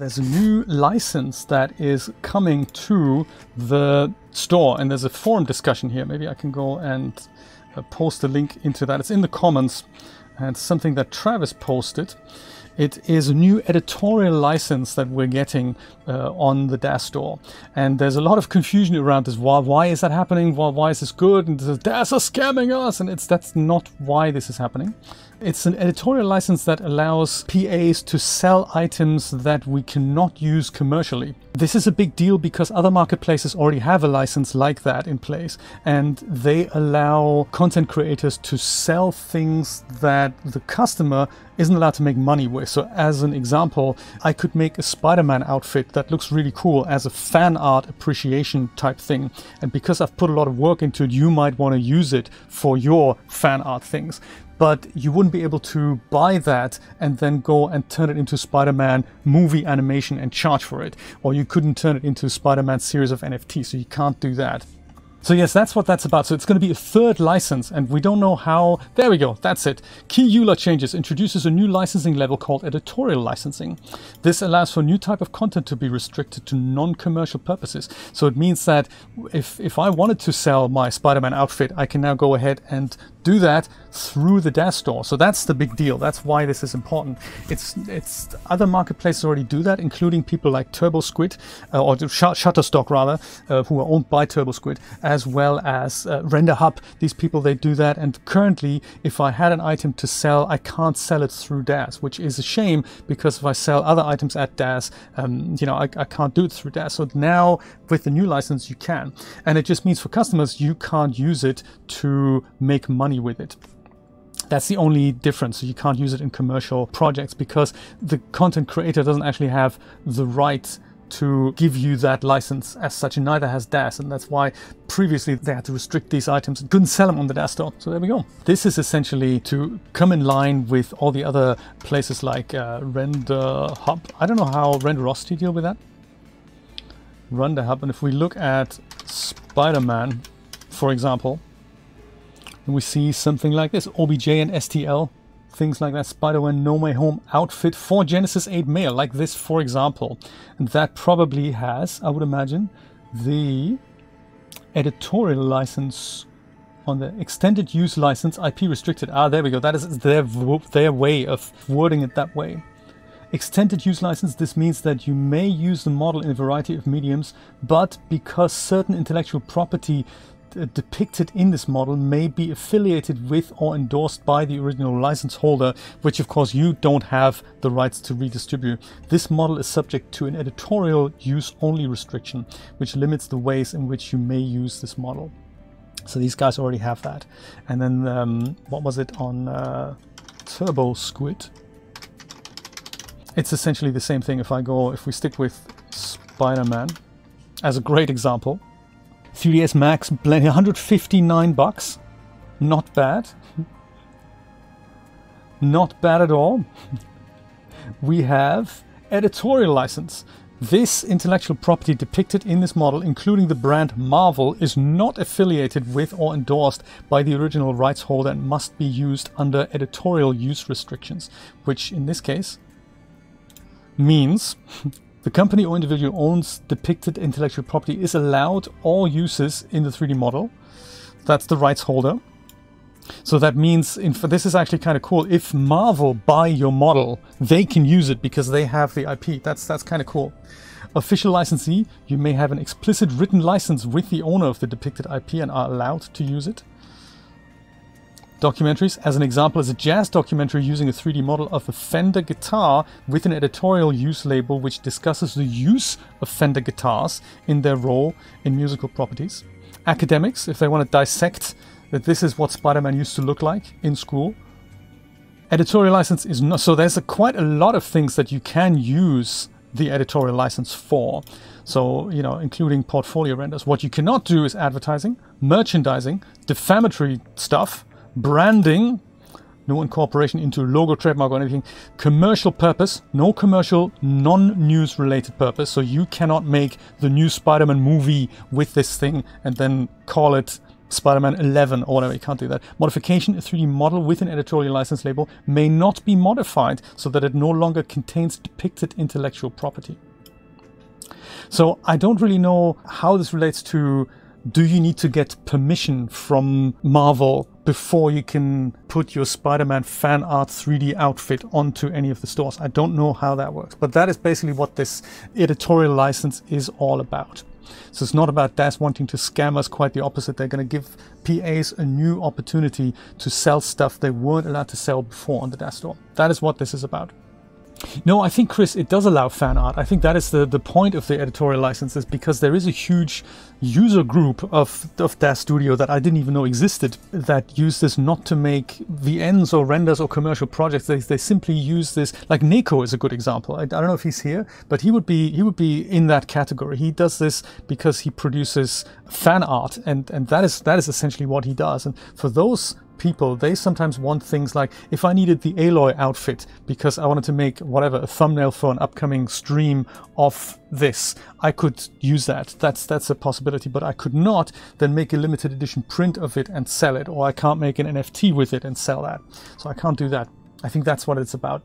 There's a new license that is coming to the store, and there's a forum discussion here. Maybe I can go and uh, post a link into that. It's in the comments, and something that Travis posted. It is a new editorial license that we're getting uh, on the Daz store. And there's a lot of confusion around this. Why, why is that happening? Why, why is this good? And the Daz are scamming us. And it's that's not why this is happening. It's an editorial license that allows PAs to sell items that we cannot use commercially. This is a big deal because other marketplaces already have a license like that in place and they allow content creators to sell things that the customer isn't allowed to make money with. So as an example, I could make a Spider-Man outfit that looks really cool as a fan art appreciation type thing. And because I've put a lot of work into it, you might want to use it for your fan art things but you wouldn't be able to buy that and then go and turn it into Spider-Man movie animation and charge for it. Or you couldn't turn it into Spider-Man series of NFTs, so you can't do that. So yes, that's what that's about. So it's going to be a third license, and we don't know how. There we go. That's it. Key EULA changes introduces a new licensing level called editorial licensing. This allows for a new type of content to be restricted to non-commercial purposes. So it means that if if I wanted to sell my Spider-Man outfit, I can now go ahead and do that through the Daz store. So that's the big deal. That's why this is important. It's it's other marketplaces already do that, including people like TurboSquid uh, or Sh- Shutterstock rather, uh, who are owned by TurboSquid as well as uh, RenderHub. These people, they do that. And currently, if I had an item to sell, I can't sell it through Daz, which is a shame because if I sell other items at Daz, um, you know, I, I can't do it through Daz. So now with the new license, you can. And it just means for customers, you can't use it to make money with it. That's the only difference. So you can't use it in commercial projects because the content creator doesn't actually have the right to give you that license as such, and neither has Daz, and that's why previously they had to restrict these items and couldn't sell them on the Daz store. So there we go. This is essentially to come in line with all the other places like uh, Render Hub. I don't know how Renderosity deal with that. RenderHub, and if we look at Spider-Man, for example, we see something like this, OBJ and STL things like that Spider-Man No Way Home outfit for Genesis 8 male, like this for example. And that probably has, I would imagine, the editorial license on the extended use license IP restricted. Ah, there we go. That is their, their way of wording it that way. Extended use license, this means that you may use the model in a variety of mediums, but because certain intellectual property depicted in this model may be affiliated with or endorsed by the original license holder, which of course you don't have the rights to redistribute. This model is subject to an editorial use only restriction, which limits the ways in which you may use this model. So these guys already have that. And then um, what was it on uh, TurboSquid? It's essentially the same thing if I go, if we stick with Spider-Man as a great example 3ds Max, 159 bucks. Not bad. Not bad at all. we have editorial license. This intellectual property depicted in this model, including the brand Marvel, is not affiliated with or endorsed by the original rights holder and must be used under editorial use restrictions, which in this case means The company or individual owns depicted intellectual property is allowed all uses in the 3D model. That's the rights holder. So that means, in, this is actually kind of cool. If Marvel buy your model, they can use it because they have the IP. That's that's kind of cool. Official licensee, you may have an explicit written license with the owner of the depicted IP and are allowed to use it documentaries. As an example, is a jazz documentary using a 3D model of a Fender guitar with an editorial use label which discusses the use of Fender guitars in their role in musical properties. Academics, if they want to dissect that this is what Spider-Man used to look like in school. Editorial license is not, so there's a, quite a lot of things that you can use the editorial license for. So, you know, including portfolio renders. What you cannot do is advertising, merchandising, defamatory stuff, branding, no incorporation into logo, trademark, or anything. Commercial purpose, no commercial, non-news related purpose. So you cannot make the new Spider-Man movie with this thing and then call it Spider-Man 11 or whatever. You can't do that. Modification: a 3D model with an editorial license label may not be modified so that it no longer contains depicted intellectual property. So I don't really know how this relates to do you need to get permission from Marvel before you can put your Spider-Man fan art 3D outfit onto any of the stores? I don't know how that works, but that is basically what this editorial license is all about. So it's not about Daz wanting to scam us, quite the opposite. They're going to give PAs a new opportunity to sell stuff they weren't allowed to sell before on the Daz store. That is what this is about. No, I think, Chris, it does allow fan art. I think that is the, the point of the editorial licenses because there is a huge user group of, of Daz Studio that I didn't even know existed that use this not to make VNs or renders or commercial projects. They, they simply use this, like Neko is a good example. I, I don't know if he's here, but he would be he would be in that category. He does this because he produces fan art and, and that is that is essentially what he does. And for those people, they sometimes want things like if I needed the Aloy outfit because I wanted to make whatever a thumbnail for an upcoming stream of this, I could use that. That's that's a possibility, but I could not then make a limited edition print of it and sell it, or I can't make an NFT with it and sell that. So I can't do that. I think that's what it's about.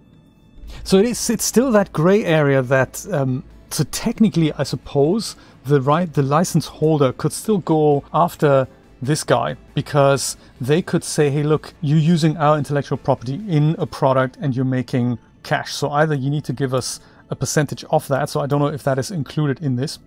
So it is. It's still that grey area that. Um, so technically, I suppose the right the license holder could still go after this guy because they could say, hey, look, you're using our intellectual property in a product and you're making cash. So either you need to give us a percentage of that. So I don't know if that is included in this,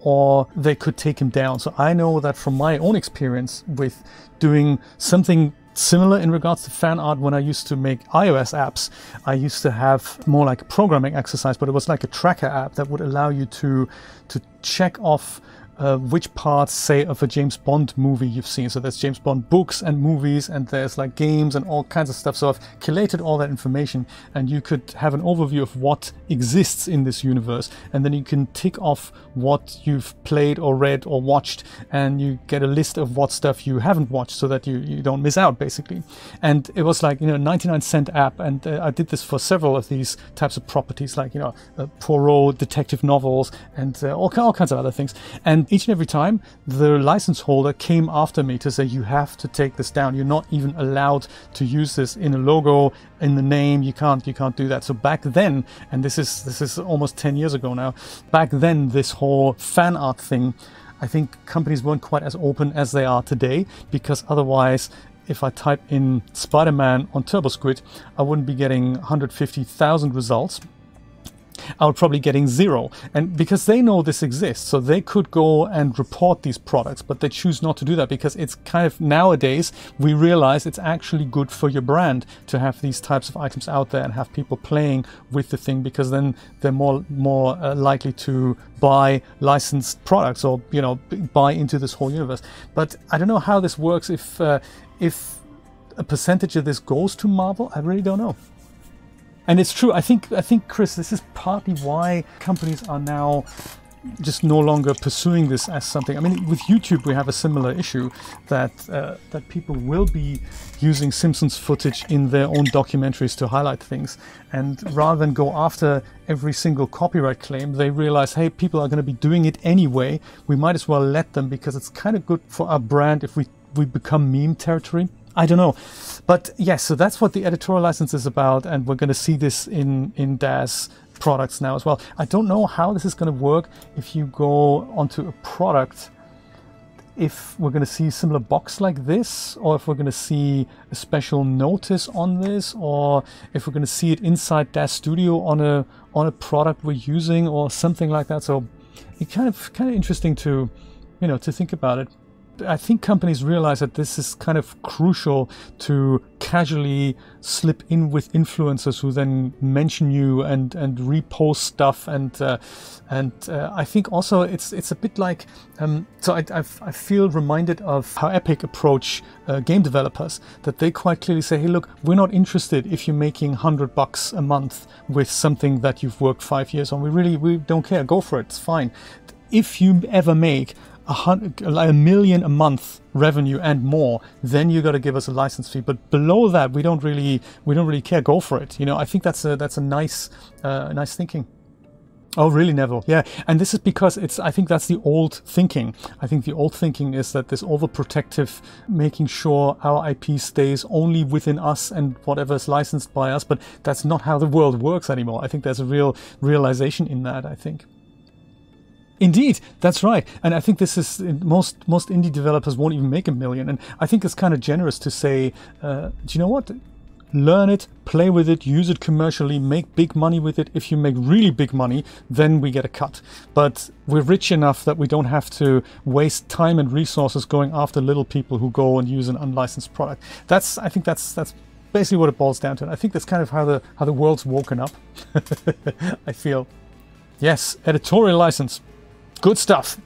or they could take him down. So I know that from my own experience with doing something similar in regards to fan art when I used to make iOS apps. I used to have more like a programming exercise, but it was like a tracker app that would allow you to to check off uh, which parts, say, of a James Bond movie you've seen. So there's James Bond books and movies, and there's like games and all kinds of stuff. So I've collated all that information, and you could have an overview of what exists in this universe, and then you can tick off what you've played or read or watched, and you get a list of what stuff you haven't watched, so that you you don't miss out, basically. And it was like you know 99 cent app, and uh, I did this for several of these types of properties, like you know uh, Poirot detective novels and uh, all, all kinds of other things, and each and every time the license holder came after me to say you have to take this down. You're not even allowed to use this in a logo in the name. You can't you can't do that. So back then and this is this is almost 10 years ago now back then this whole fan art thing I think companies weren't quite as open as they are today because otherwise if I type in Spider-Man on TurboSquid, I wouldn't be getting 150,000 results Would probably getting zero. And because they know this exists, so they could go and report these products, but they choose not to do that because it's kind of nowadays we realize it's actually good for your brand to have these types of items out there and have people playing with the thing because then they're more more uh, likely to buy licensed products or you know buy into this whole universe. But I don't know how this works if uh, if a percentage of this goes to Marvel. I really don't know. And it's true. I think I think Chris, this is partly why companies are now just no longer pursuing this as something. I mean, with YouTube, we have a similar issue that uh, that people will be using Simpsons footage in their own documentaries to highlight things, and rather than go after every single copyright claim, they realize, hey, people are going to be doing it anyway. We might as well let them because it's kind of good for our brand if we we become meme territory. I don't know. But yes, so that's what the editorial license is about, and we're going to see this in, in Daz products now as well. I don't know how this is going to work if you go onto a product, if we're going to see a similar box like this, or if we're going to see a special notice on this, or if we're going to see it inside Daz Studio on a on a product we're using, or something like that. So it's kind of kind of interesting to you know to think about it. I think companies realize that this is kind of crucial to casually slip in with influencers who then mention you and and repost stuff. And uh, and uh, I think also it's it's a bit like um, so I, I've, i feel reminded of how Epic approach uh, game developers that they quite clearly say hey look we're not interested if you're making 100 bucks a month with something that you've worked five years on. We really we don't care. Go for it. It's fine. If you ever make a, hundred, a million a month revenue and more, then you got to give us a license fee. But below that, we don't really we don't really care. Go for it. You know, I think that's a that's a nice uh, nice thinking. Oh, really, Neville? Yeah, and this is because it's. I think that's the old thinking. I think the old thinking is that this overprotective, making sure our IP stays only within us and whatever is licensed by us. But that's not how the world works anymore. I think there's a real realization in that. I think. Indeed, that's right, and I think this is most most indie developers won't even make a million, and I think it's kind of generous to say, uh, do you know what? learn it, play with it, use it commercially, make big money with it. If you make really big money, then we get a cut. But we're rich enough that we don't have to waste time and resources going after little people who go and use an unlicensed product. That's I think that's that's basically what it boils down to. And I think that's kind of how the how the world's woken up. I feel. Yes, editorial license. Good stuff.